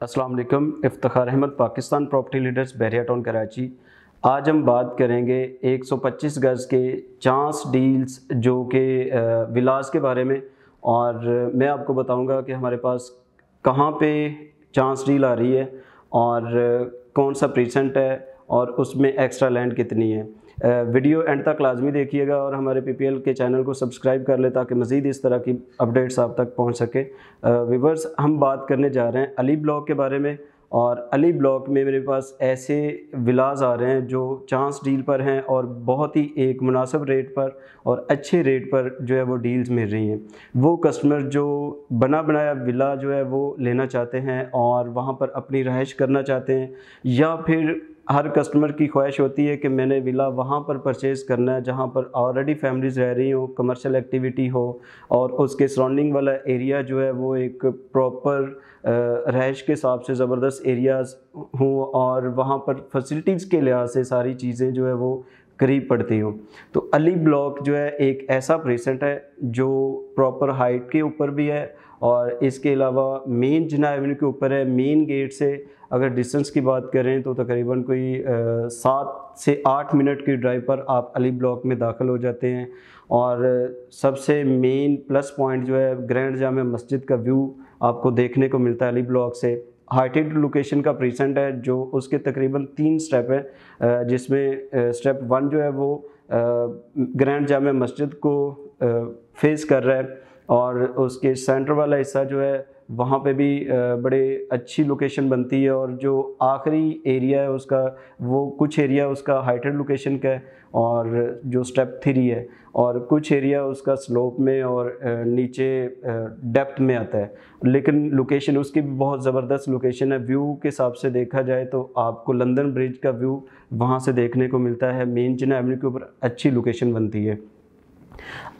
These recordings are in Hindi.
अस्सलाम वालेकुम। Iftar Ahmed, Pakistan property leaders, Bahria town, Karachi. आज हम बात करेंगे 125 गज़ के चांस डील्स, जो कि विलास के बारे में। और मैं आपको बताऊँगा कि हमारे पास कहाँ पे चांस डील आ रही है और कौन सा प्रीसेंट है और उसमें एक्स्ट्रा लैंड कितनी है। वीडियो एंड तक लाजमी देखिएगा और हमारे पीपीएल के चैनल को सब्सक्राइब कर ले ताकि मज़ीद इस तरह की अपडेट्स आप तक पहुँच सके। विवर्स हम बात करने जा रहे हैं अली ब्लॉक के बारे में और अली ब्लॉक में मेरे पास ऐसे विलाज आ रहे हैं जो चांस डील पर हैं और बहुत ही एक मुनासिब रेट पर और अच्छे रेट पर जो है वो डील्स मिल रही हैं। वो कस्टमर जो बना बनाया विला जो है वो लेना चाहते हैं और वहाँ पर अपनी रहाइश करना चाहते हैं या फिर हर कस्टमर की ख्वाहिश होती है कि मैंने विला वहाँ पर परचेज़ करना है, जहाँ पर ऑलरेडी फैमिलीज़ रह रही हों कमर्शियल एक्टिविटी हो और उसके सराउंडिंग वाला एरिया जो है वो एक प्रॉपर रहाइश के हिसाब से ज़बरदस्त एरियाज़ हों और वहाँ पर फैसिलिटीज़ के लिहाज से सारी चीज़ें जो है वो करीब पड़ती हूँ। तो अली ब्लॉक जो है एक ऐसा प्रेसेंट है जो प्रॉपर हाइट के ऊपर भी है और इसके अलावा मेन जना एवेन्यू के ऊपर है मेन गेट से अगर डिस्टेंस की बात करें तो तकरीबन कोई सात से आठ मिनट की ड्राइव पर आप अली ब्लॉक में दाखिल हो जाते हैं। और सबसे मेन प्लस पॉइंट जो है ग्रैंड जाम मस्जिद का व्यू आपको देखने को मिलता है अली ब्लॉक से। हाइटेड लोकेशन का प्रीसेंट है, जो उसके तकरीबन तीन स्टेप है जिसमें स्टेप वन जो है वो ग्रैंड जाम मस्जिद को फेस कर रहा है। और उसके सेंटर वाला हिस्सा जो है वहाँ पे भी बड़े अच्छी लोकेशन बनती है और जो आखिरी एरिया है उसका, वो कुछ एरिया उसका हाइटेड लोकेशन का है और जो स्टेप थ्री है और कुछ एरिया उसका स्लोप में और नीचे डेप्थ में आता है। लेकिन लोकेशन उसकी भी बहुत ज़बरदस्त लोकेशन है। व्यू के हिसाब से देखा जाए तो आपको लंदन ब्रिज का व्यू वहाँ से देखने को मिलता है। मेन जिना एवेन्यू के ऊपर अच्छी लोकेशन बनती है।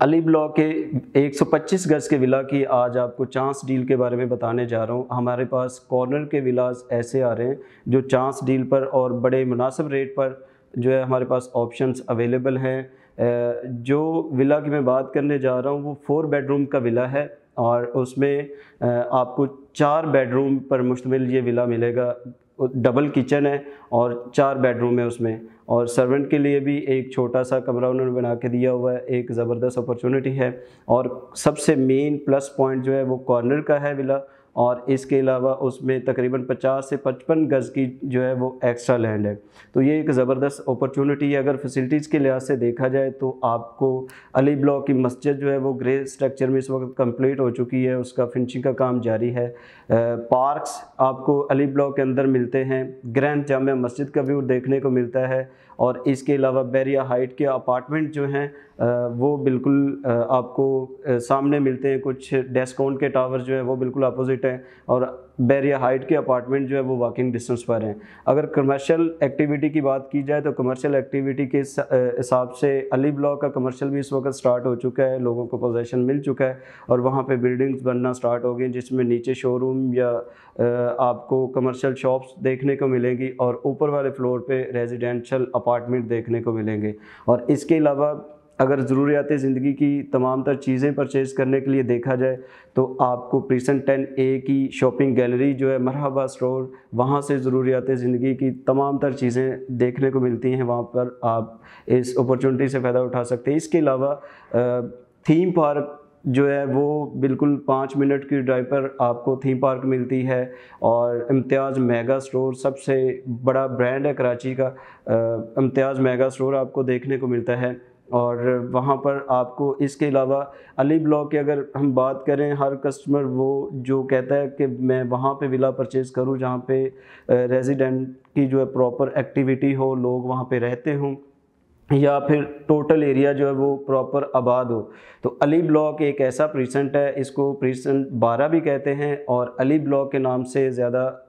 अली ब्लॉक के 125 गज़ के विला की आज आपको चांस डील के बारे में बताने जा रहा हूँ। हमारे पास कॉर्नर के विलास ऐसे आ रहे हैं जो चांस डील पर और बड़े मुनासिब रेट पर जो है हमारे पास ऑप्शंस अवेलेबल हैं। जो विला की मैं बात करने जा रहा हूँ, वो फोर बेडरूम का विला है और उसमें आपको चार बेडरूम पर मुश्तमिल ये विला मिलेगा। डबल किचन है और चार बेडरूम है उसमें। और सर्वेंट के लिए भी एक छोटा सा कमरा उन्होंने बना के दिया हुआ है, एक ज़बरदस्त अपॉर्चुनिटी है। और सबसे मेन प्लस पॉइंट जो है वो कॉर्नर का है विला और इसके अलावा उसमें तकरीबन 50 से 55 गज़ की जो है वो एक्स्ट्रा लैंड है। तो ये एक ज़बरदस्त अपॉर्चुनिटी है। अगर फैसिलिटीज़ के लिहाज से देखा जाए तो आपको अली ब्लॉक की मस्जिद जो है वो ग्रे स्ट्रक्चर में इस वक्त कंप्लीट हो चुकी है। उसका फिनिशिंग का काम जारी है। पार्क्स आपको अली ब्लॉक के अंदर मिलते हैं। ग्रैंड जाम मस्जिद का व्यू देखने को मिलता है। और इसके अलावा बैरिया हाइट के अपार्टमेंट जो हैं वो बिल्कुल आपको सामने मिलते हैं। कुछ डेस्काउंट के टावर जो है वो बिल्कुल अपोजिट हैं और बैरिया हाइट के अपार्टमेंट जो है वो वॉकिंग डिस्टेंस पर हैं। अगर कमर्शियल एक्टिविटी की बात की जाए तो कमर्शियल एक्टिविटी के हिसाब से अली ब्लॉक का कमर्शियल भी इस वक्त स्टार्ट हो चुका है, लोगों को पोजेशन मिल चुका है और वहाँ पे बिल्डिंग्स बनना स्टार्ट हो गई जिसमें नीचे शोरूम या आपको कमर्शियल शॉप्स देखने को मिलेंगी और ऊपर वाले फ्लोर पर रेजिडेंशल अपार्टमेंट देखने को मिलेंगे। और इसके अलावा अगर ज़रूरियात ज़िंदगी की तमाम तर चीज़ें परचेज़ करने के लिए देखा जाए तो आपको प्रीसेंट टेन ए की शॉपिंग गैलरी जो है मरहबा स्टोर वहाँ से ज़रूरियात ज़िंदगी की तमाम तर चीज़ें देखने को मिलती हैं। वहाँ पर आप इस अपॉर्चुनिटी से फ़ायदा उठा सकते हैं। इसके अलावा थीम पार्क जो है, वो बिल्कुल पाँच मिनट की ड्राइव पर आपको थीम पार्क मिलती है और इम्तियाज़ मेगा स्टोर सबसे बड़ा ब्रांड है कराची का। इम्तियाज़ मेगा स्टोर आपको देखने को मिलता है। और वहाँ पर आपको इसके अलावा अली ब्लॉक की अगर हम बात करें, हर कस्टमर वो जो कहता है कि मैं वहाँ पे विला परचेज़ करूँ जहाँ पे रेजिडेंट की जो है प्रॉपर एक्टिविटी हो, लोग वहाँ पे रहते हों, या फिर टोटल एरिया जो है वो प्रॉपर आबाद हो। तो अली ब्लॉक एक ऐसा प्रीसेंट है, इसको प्रीसेंट बारह भी कहते हैं और अली ब्लॉक के नाम से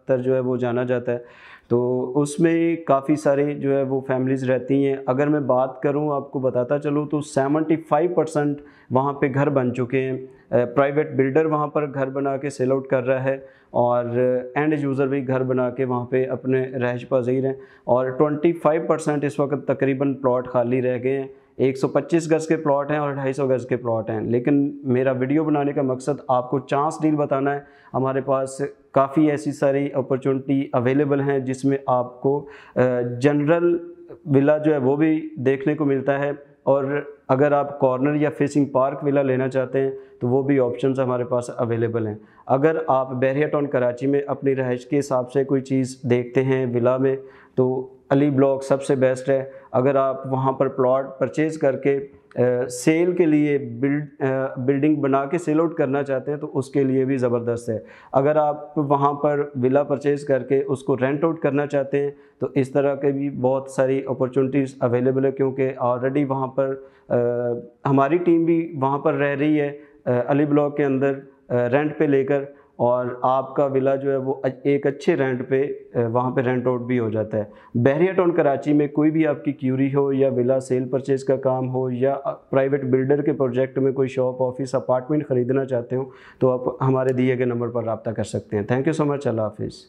ज़्यादातर जो है वो जाना जाता है। तो उसमें काफ़ी सारे जो है वो फैमिलीज़ रहती हैं। अगर मैं बात करूँ, आपको बताता चलूँ तो 75 परसेंट वहाँ पर घर बन चुके हैं। प्राइवेट बिल्डर वहाँ पर घर बना के सेल आउट कर रहा है और एंड यूज़र भी घर बना के वहाँ पे अपने रहश पजीर हैं और 25 परसेंट इस वक्त तकरीबन प्लॉट खाली रह गए हैं। 125 गज़ के प्लॉट हैं और 250 गज़ के प्लॉट हैं। लेकिन मेरा वीडियो बनाने का मकसद आपको चांस डील बताना है। हमारे पास काफ़ी ऐसी सारी अपॉर्चुनिटी अवेलेबल हैं जिसमें आपको जनरल विला जो है वो भी देखने को मिलता है। और अगर आप कॉर्नर या फेसिंग पार्क विला लेना चाहते हैं तो वो भी ऑप्शंस हमारे पास अवेलेबल हैं। अगर आप बैरिया टाउन कराची में अपनी रहाइश के हिसाब से कोई चीज़ देखते हैं विला में तो अली ब्लॉक सबसे बेस्ट है। अगर आप वहाँ पर प्लॉट परचेज़ करके सेल के लिए बिल्ड बिल्डिंग बना के सेल आउट करना चाहते हैं तो उसके लिए भी ज़बरदस्त है। अगर आप वहाँ पर विला परचेज़ करके उसको रेंट आउट करना चाहते हैं तो इस तरह के भी बहुत सारी अपॉर्चुनिटीज़ अवेलेबल है क्योंकि ऑलरेडी वहाँ पर आ, हमारी टीम भी वहाँ पर रह रही है आ, अली ब्लॉक के अंदर रेंट पे लेकर। और आपका विला जो है वो एक अच्छे रेंट पे वहाँ पे रेंट आउट भी हो जाता है। बहरिया टाउन कराची में कोई भी आपकी क्यूरी हो या विला सेल परचेज़ का काम हो या प्राइवेट बिल्डर के प्रोजेक्ट में कोई शॉप ऑफ़िस अपार्टमेंट ख़रीदना चाहते हो तो आप हमारे दिए गए नंबर पर रबता कर सकते हैं। Thank you so much Allah हाफिज़।